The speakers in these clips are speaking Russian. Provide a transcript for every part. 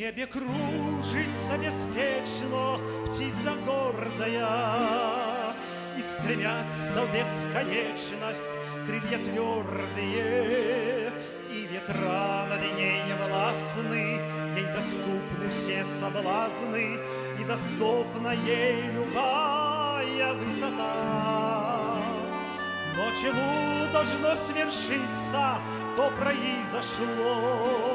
небе кружится беспечно птица гордая, И стремятся в бесконечность крылья твердые, И ветра над ней не властны, Ей доступны все соблазны, И доступна ей любая высота. Но чему должно свершиться, то произошло.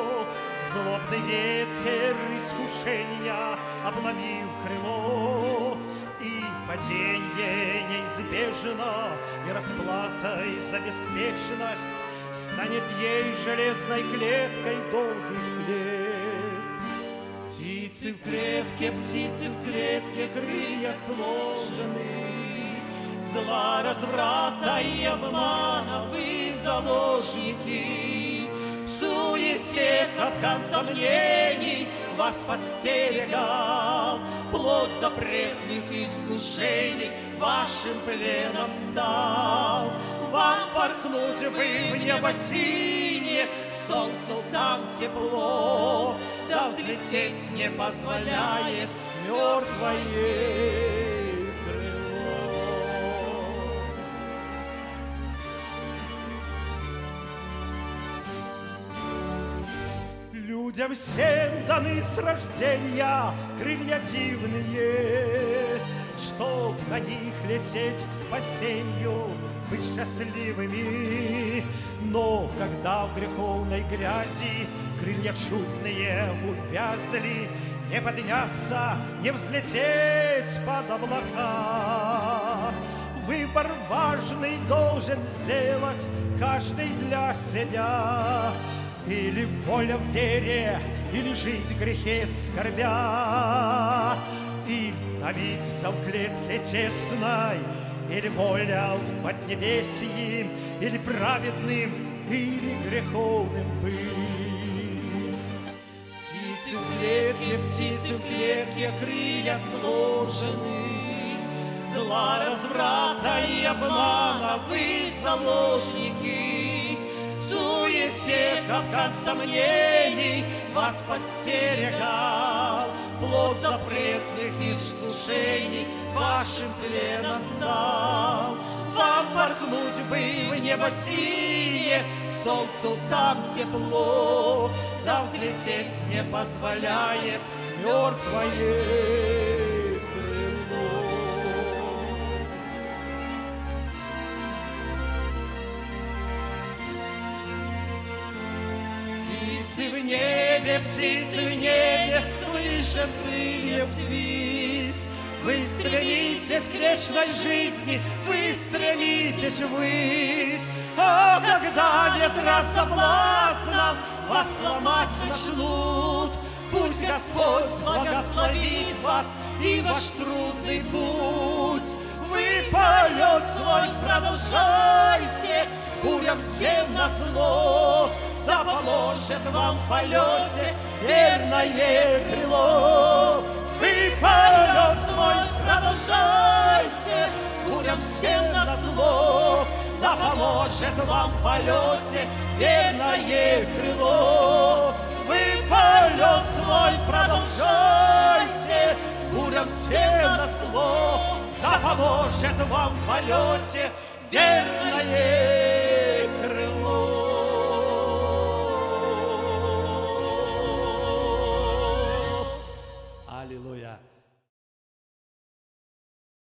Злобный ветер искушения обломил крыло, И падение неизбежно, и расплатой за беспечность Станет ей железной клеткой долгих лет. Птицы в клетке, птицы в клетке, крылья сложены, Зла, разврата и обмана вы заложники, суете капкан сомнений вас подстерегал. Плод запретных искушений вашим пленом стал. Вам порхнуть бы в небо синее, солнцу там тепло, да взлететь не позволяет мертвое Людям всем даны с рождения крылья дивные, Чтоб на них лететь к спасению, быть счастливыми. Но когда в греховной грязи крылья чудные увязли, Не подняться, не взлететь под облака. Выбор важный должен сделать каждый для себя. Или воля в вере, или жить в грехе скорбя, Или томиться в клетке тесной, или воля в поднебесье, Или праведным, или греховным быть. Птицы в клетке, птицы в клетке, крылья сложены, Зла, разврата и обмана вы заложники, суете капкан сомнений вас подстерегал. Плод запретных искушений вашим пленом стал. Вам порхнуть бы в небо синее, солнцу там тепло, да взлететь не позволяет мертвое небе, птицы в небе, слышат крыльев свист. Вы стремитесь к вечной жизни, вы стремитесь ввысь. А когда ветра соблазнов вас сломать начнут, Пусть Господь благословит вас и ваш трудный путь. Вы полет свой продолжайте, буря всем на зло, да поможет вам в полете верное крыло. Вы полет свой продолжайте, бурям всем на зло, да поможет вам в полете верное крыло. Вы полет свой продолжайте, бурям всем на зло, да поможет вам в полете верное